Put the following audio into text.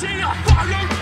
see a fire.